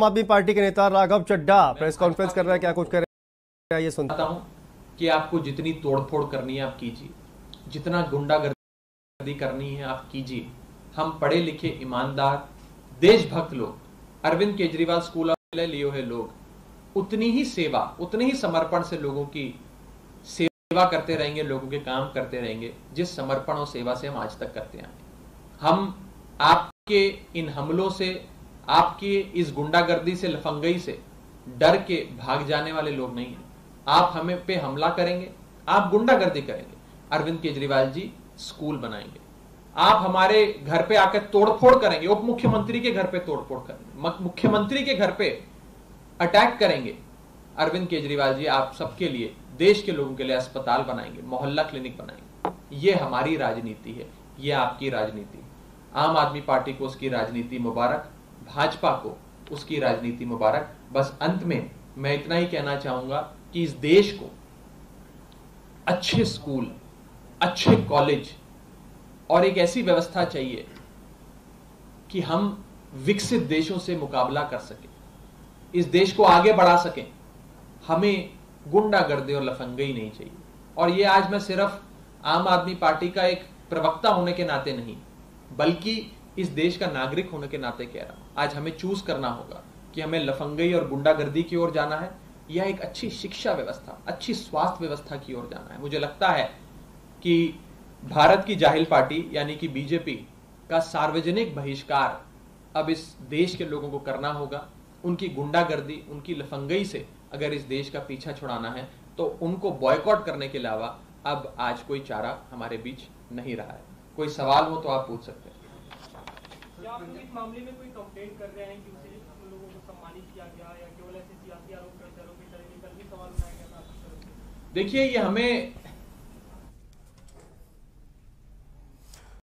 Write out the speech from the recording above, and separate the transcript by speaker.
Speaker 1: आम आदमी पार्टी के नेता राघव चड्डा प्रेस कॉन्फ्रेंस कर रहे हैं, क्या कुछ कर? रहे हैं ये सुनते
Speaker 2: हूँ कि आपको जितनी तोड़फोड़ करनी है, आप कीजिए। जितना गुंडागर्दी करनी है, आप कीजिए। हम पढ़े लिखे ईमानदार, देशभक्त लोग, अरविंद केजरीवाल स्कूल लिए हुए लोग, उतनी ही सेवा, उतने ही समर्पण से लोगों की सेवा करते रहेंगे, लोगों के काम करते रहेंगे, जिस समर्पण और सेवा से हम आज तक करते आए हम आपके इन हमलों से आपकी इस गुंडागर्दी से, लफंगई से डर के भाग जाने वाले लोग नहीं हैं। आप हमें पे हमला करेंगे, आप गुंडागर्दी करेंगे। अरविंद केजरीवाल जी स्कूल बनाएँगे। आप हमारे घर पे आकर तोड़फोड़ करेंगे उप मुख्यमंत्री के घर पे तोड़फोड़ करेंगे मुख्यमंत्री के घर पे अटैक करेंगे। अरविंद केजरीवाल जी, आप सबके लिए, देश के लोगों के लिए अस्पताल बनाएँगे, मोहल्ला क्लिनिक बनाएँगे। ये हमारी राजनीति है, ये आपकी राजनीति आम आदमी पार्टी को उसकी राजनीति मुबारक। भाजपा को उसकी राजनीति मुबारक। बस अंत में मैं इतना ही कहना चाहूँगा कि इस देश को अच्छे स्कूल, अच्छे कॉलेज और एक ऐसी व्यवस्था चाहिए कि हम विकसित देशों से मुकाबला कर सकें, इस देश को आगे बढ़ा सकें। हमें गुंडागर्दी और लफंगई नहीं चाहिए। और ये आज मैं सिर्फ़ आम आदमी पार्टी का एक प्रवक्ता होने के नाते नहीं, बल्कि इस देश का नागरिक होने के नाते कह रहा हूँ। आज हमें चूज़ करना होगा कि हमें लफंगई और गुंडागर्दी की ओर जाना है या एक अच्छी शिक्षा व्यवस्था, अच्छी स्वास्थ्य व्यवस्था की ओर जाना है। मुझे लगता है कि भारत की जाहिल पार्टी, यानी कि बीजेपी का सार्वजनिक बहिष्कार अब इस देश के लोगों को करना होगा। उनकी गुंडागर्दी, उनकी लफंगई से अगर इस देश का पीछा छुड़ाना है तो उनको बॉयकॉट करने के अलावा अब आज कोई चारा हमारे बीच नहीं रहा है। कोई सवाल हो तो आप पूछ सकते हैं।
Speaker 3: क्या आप इस मामले में कोई कंप्लेंट कर रहे हैं कि उसे उन लोगों को सम्मानित किया गया या केवल ऐसे सियासी आरोप प्रत्यारोप की तरह कल भी सवाल उठाया गया था
Speaker 2: देखिए, ये हमें